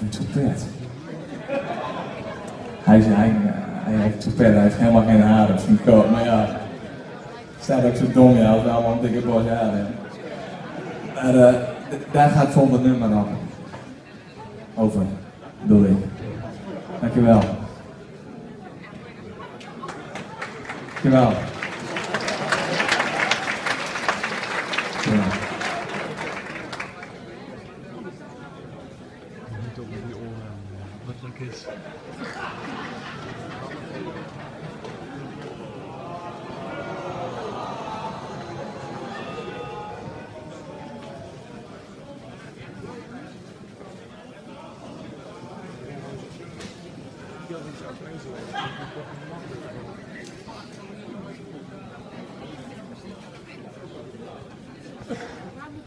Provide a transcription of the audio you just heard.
een toepet. Hij, zei, hij, hij heeft hij heeft helemaal geen haren, vind ik ook. Maar ja, staat ook zo dom, ja, als allemaal een dikke bos hebben. Maar eh, daar gaat volgende nummer op. Over, bedoel ik. Dankjewel. Dankjewel. Dankjewel. like this.